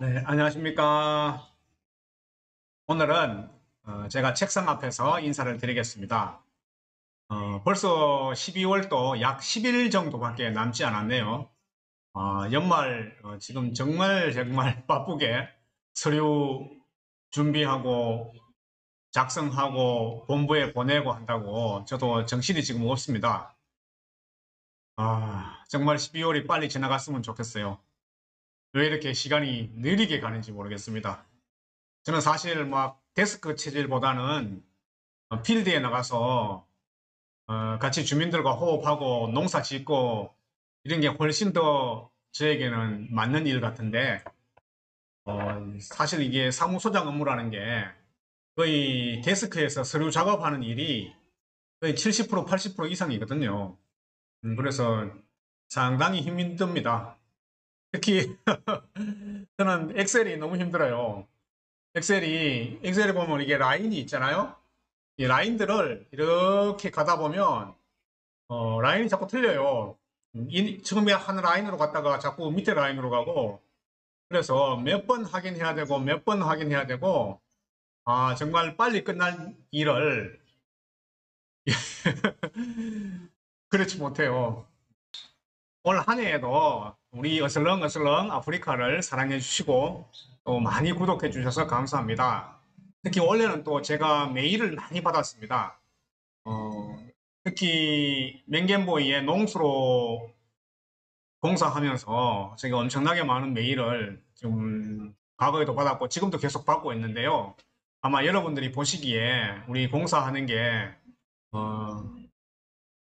네, 안녕하십니까. 오늘은 어, 제가 책상 앞에서 인사를 드리겠습니다. 어, 벌써 12월도 약 10일 정도밖에 남지 않았네요. 어, 연말 어, 지금 정말 정말 바쁘게 서류 준비하고 작성하고 본부에 보내고 한다고 저도 정신이 지금 없습니다. 아, 정말 12월이 빨리 지나갔으면 좋겠어요. 왜 이렇게 시간이 느리게 가는지 모르겠습니다. 저는 사실 막 데스크 체질보다는 어, 필드에 나가서 어, 같이 주민들과 호흡하고 농사 짓고 이런 게 훨씬 더 저에게는 맞는 일 같은데 어, 사실 이게 사무소장 업무라는 게 거의 데스크에서 서류 작업하는 일이 거의 70% 80% 이상이거든요. 음, 그래서 상당히 힘이 듭니다. 특히 저는 엑셀이 너무 힘들어요. 엑셀이 엑셀에 보면 이게 라인이 있잖아요. 이 라인들을 이렇게 가다 보면 어, 라인이 자꾸 틀려요. 이, 처음에 한 라인으로 갔다가 자꾸 밑에 라인으로 가고 그래서 몇 번 확인해야 되고 몇 번 확인해야 되고 아 정말 빨리 끝날 일을 그렇지 못해요. 올 한 해에도 우리 어슬렁 어슬렁 아프리카를 사랑해 주시고 또 많이 구독해 주셔서 감사합니다. 특히 원래는 또 제가 메일을 많이 받았습니다. 어, 특히 맹겐보이의 농수로 공사하면서 제가 엄청나게 많은 메일을 좀 과거에도 받았고 지금도 계속 받고 있는데요. 아마 여러분들이 보시기에 우리 공사하는 게 어,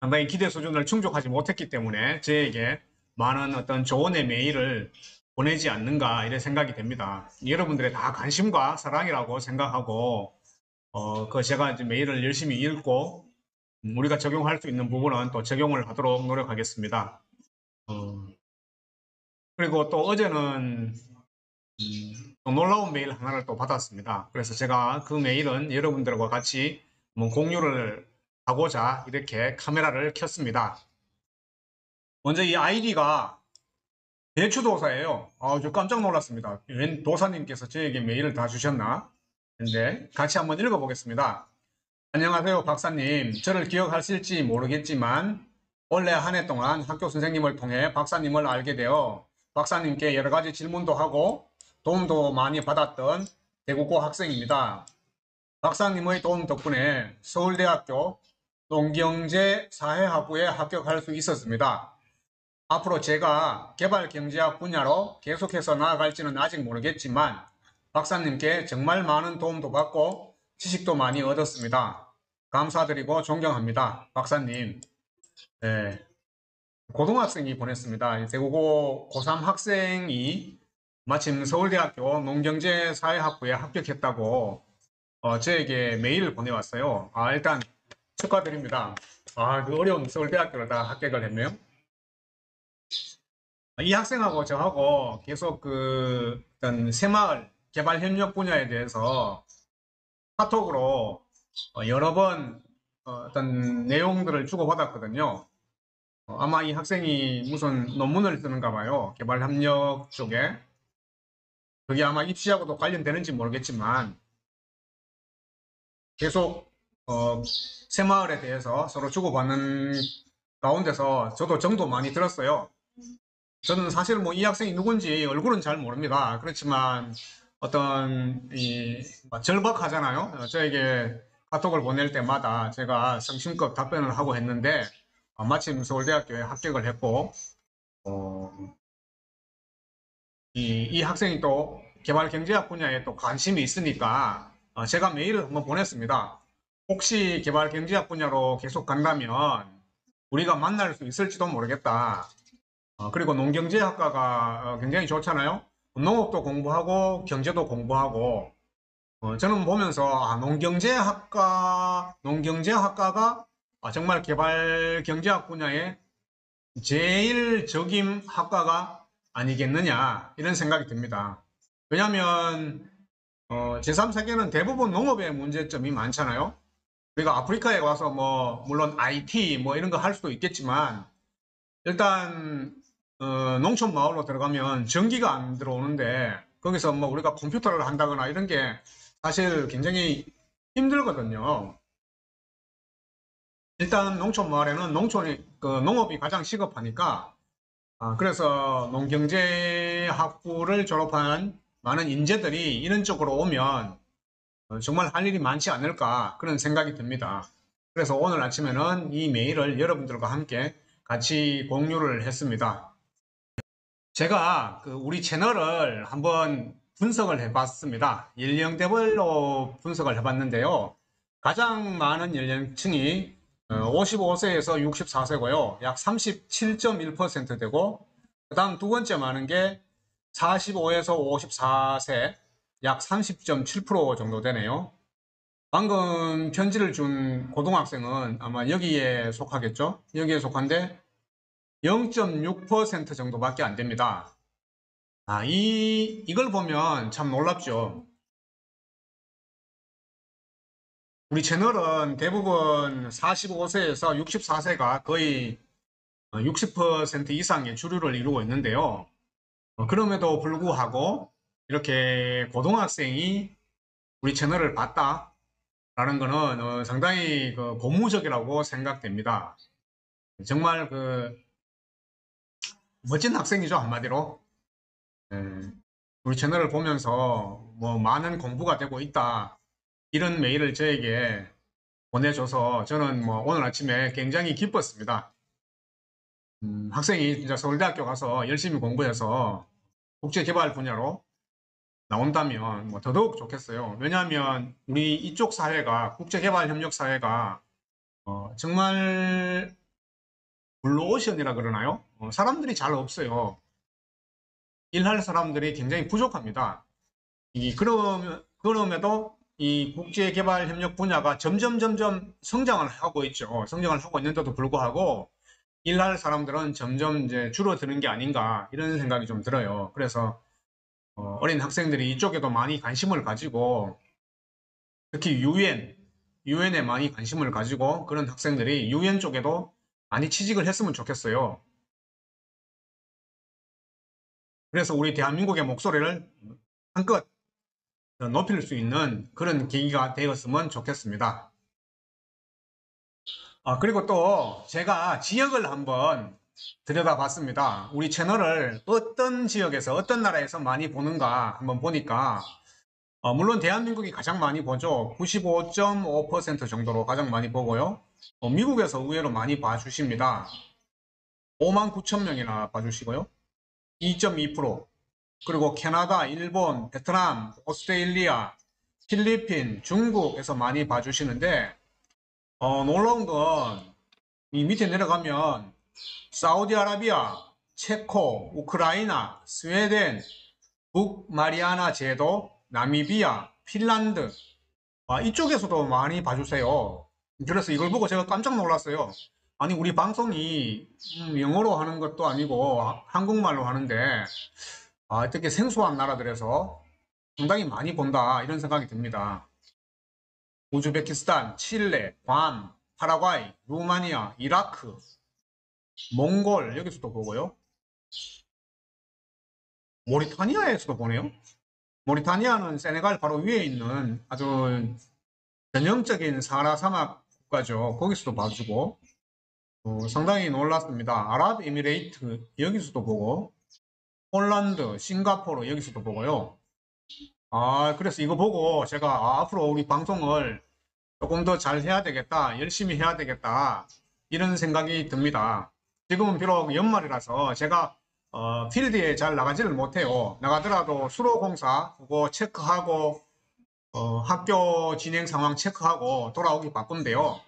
상당히 기대 수준을 충족하지 못했기 때문에 저에게 많은 어떤 조언의 메일을 보내지 않는가 이런 생각이 됩니다. 여러분들의 다 관심과 사랑이라고 생각하고 어, 그 제가 이제 메일을 열심히 읽고 음, 우리가 적용할 수 있는 부분은 또 적용을 하도록 노력하겠습니다. 어, 그리고 또 어제는 음, 또 놀라운 메일 하나를 또 받았습니다. 그래서 제가 그 메일은 여러분들과 같이 뭐 공유를 하고자 이렇게 카메라를 켰습니다. 먼저 이 아이디가 배추 도사예요. 아, 저 깜짝 놀랐습니다. 웬 도사님께서 저에게 메일을 다 주셨나? 근데 같이 한번 읽어보겠습니다. 안녕하세요, 박사님. 저를 기억하실지 모르겠지만 원래 한 해 동안 학교 선생님을 통해 박사님을 알게 되어 박사님께 여러 가지 질문도 하고 도움도 많이 받았던 대국고 학생입니다. 박사님의 도움 덕분에 서울대학교 농경제 사회학부에 합격할 수 있었습니다. 앞으로 제가 개발경제학 분야로 계속해서 나아갈지는 아직 모르겠지만 박사님께 정말 많은 도움도 받고 지식도 많이 얻었습니다. 감사드리고 존경합니다. 박사님. 네. 고등학생이 보냈습니다. 대구고 고3 학생이 마침 서울대학교 농경제사회학부에 합격했다고 어, 저에게 메일을 보내왔어요. 아, 일단 축하드립니다. 아, 그 어려운 서울대학교를 다 합격을 했네요. 이 학생하고 저하고 계속 그 어떤 새마을 개발 협력 분야에 대해서 카톡으로 어, 여러 번 어, 어떤 내용들을 주고받았거든요. 어, 아마 이 학생이 무슨 논문을 쓰는가 봐요. 개발 협력 쪽에. 그게 아마 입시하고도 관련되는지 모르겠지만 계속 어, 새마을에 대해서 서로 주고받는 가운데서 저도 정도 많이 들었어요. 저는 사실 뭐 이 학생이 누군지 얼굴은 잘 모릅니다. 그렇지만 어떤 이뭐 절박하잖아요. 저에게 카톡을 보낼 때마다 제가 성심껏 답변을 하고 했는데 어, 마침 서울대학교에 합격을 했고 어, 이, 이 학생이 또 개발경제학 분야에 또 관심이 있으니까 어, 제가 메일을 한번 보냈습니다. 혹시 개발 경제학 분야로 계속 간다면 우리가 만날 수 있을지도 모르겠다. 어, 그리고 농경제학과가 어, 굉장히 좋잖아요. 농업도 공부하고 경제도 공부하고 어, 저는 보면서 아, 농경제학과 농경제학과가 아, 정말 개발 경제학 분야에 제일 적임 학과가 아니겠느냐 이런 생각이 듭니다. 왜냐하면 어, 제3세계는 대부분 농업의 문제점이 많잖아요. 우리가 아프리카에 와서 뭐 물론 IT 뭐 이런 거 할 수도 있겠지만 일단 어, 농촌 마을로 들어가면 전기가 안 들어오는데 거기서 뭐 우리가 컴퓨터를 한다거나 이런 게 사실 굉장히 힘들거든요. 일단 농촌 마을에는 농촌이 그 농업이 가장 시급하니까 아, 그래서 농경제학부를 졸업한 많은 인재들이 이런 쪽으로 오면 어, 정말 할 일이 많지 않을까 그런 생각이 듭니다. 그래서 오늘 아침에는 이 메일을 여러분들과 함께 같이 공유를 했습니다. 제가 그 우리 채널을 한번 분석을 해봤습니다. 연령대별로 분석을 해봤는데요. 가장 많은 연령층이 55세에서 어, 64세고요. 약 37.1% 되고 그 다음 두 번째 많은 게 45에서 54세 약 30.7% 정도 되네요. 방금 편지를 준 고등학생은 아마 여기에 속하겠죠? 여기에 속한데 0.6% 정도밖에 안 됩니다. 아, 이, 이걸 보면 참 놀랍죠. 우리 채널은 대부분 45세에서 64세가 거의 60% 이상의 주류를 이루고 있는데요. 어, 그럼에도 불구하고 이렇게 고등학생이 우리 채널을 봤다 라는 것은 어, 상당히 그 고무적이라고 생각됩니다. 정말 그 멋진 학생이죠 한마디로 네. 우리 채널을 보면서 뭐 많은 공부가 되고 있다 이런 메일을 저에게 보내줘서 저는 뭐 오늘 아침에 굉장히 기뻤습니다. 음, 학생이 진짜 서울대학교 가서 열심히 공부해서 국제개발 분야로 나온다면 뭐 더더욱 좋겠어요. 왜냐하면 우리 이쪽 사회가 국제개발협력 사회가 어, 정말 블루오션이라 그러나요? 어, 사람들이 잘 없어요. 일할 사람들이 굉장히 부족합니다. 이 그럼 그럼에도 이 국제개발협력 분야가 점점 점점 성장을 하고 있죠. 성장을 하고 있는데도 불구하고 일할 사람들은 점점 이제 줄어드는 게 아닌가 이런 생각이 좀 들어요. 그래서 어, 린 학생들이 이쪽에도 많이 관심을 가지고 특히 유엔, 유엔에 많이 관심을 가지고 그런 학생들이 유엔 쪽에도 많이 취직을 했으면 좋겠어요. 그래서 우리 대한민국의 목소리를 한껏 높일 수 있는 그런 계기가 되었으면 좋겠습니다. 아, 그리고 또 제가 지역을 한번 들여다봤습니다. 우리 채널을 어떤 지역에서 어떤 나라에서 많이 보는가 한번 보니까 어, 물론 대한민국이 가장 많이 보죠. 95.5% 정도로 가장 많이 보고요. 어, 미국에서 의외로 많이 봐주십니다. 5만 9천 명이나 봐주시고요. 2.2% 그리고 캐나다, 일본, 베트남, 오스트레일리아, 필리핀, 중국에서 많이 봐주시는데 어, 놀라운 건 이 밑에 내려가면 사우디아라비아, 체코, 우크라이나, 스웨덴, 북마리아나 제도, 나미비아, 핀란드 아, 이쪽에서도 많이 봐주세요. 그래서 이걸 보고 제가 깜짝 놀랐어요. 아니 우리 방송이 음, 영어로 하는 것도 아니고 한국말로 하는데 아, 어떻게 생소한 나라들에서 상당히 많이 본다 이런 생각이 듭니다. 우즈베키스탄, 칠레, 괌, 파라과이, 루마니아, 이라크, 몽골 여기서도 보고요. 모리타니아에서도 보네요. 모리타니아는 세네갈 바로 위에 있는 아주 전형적인 사하라 사막 국가죠. 거기서도 봐주고 어, 상당히 놀랐습니다. 아랍에미레이트 여기서도 보고 폴란드, 싱가포르 여기서도 보고요. 아, 그래서 이거 보고 제가 아, 앞으로 우리 방송을 조금 더 잘 해야 되겠다, 열심히 해야 되겠다, 이런 생각이 듭니다. 지금은 비록 연말이라서 제가 어, 필드에 잘 나가지를 못해요. 나가더라도 수로 공사 그거 체크하고 어, 학교 진행 상황 체크하고 돌아오기 바쁜데요.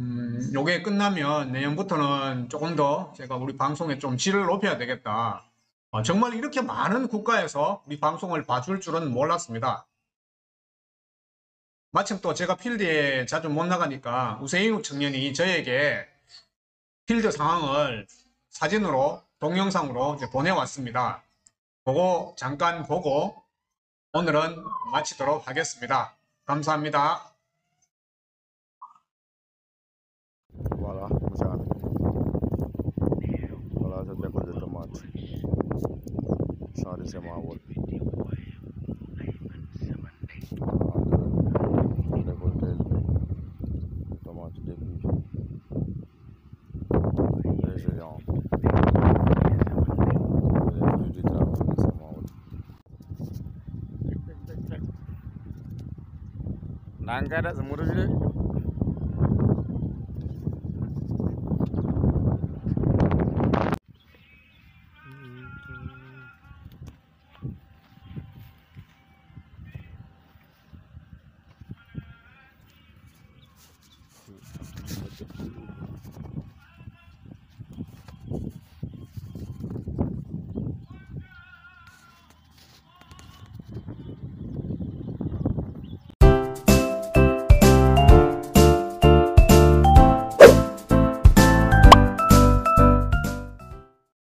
음, 요게 끝나면 내년부터는 조금 더 제가 우리 방송에 좀 질을 높여야 되겠다. 어, 정말 이렇게 많은 국가에서 우리 방송을 봐줄 줄은 몰랐습니다. 마침 또 제가 필드에 자주 못 나가니까 우세인욱 청년이 저에게 필드 상황을 사진으로 동영상으로 보내왔습니다. 그거 잠깐 보고 오늘은 마치도록 하겠습니다. 감사합니다. Voilà, já. Voilà, semana. Angkat Langkah dah semua tu.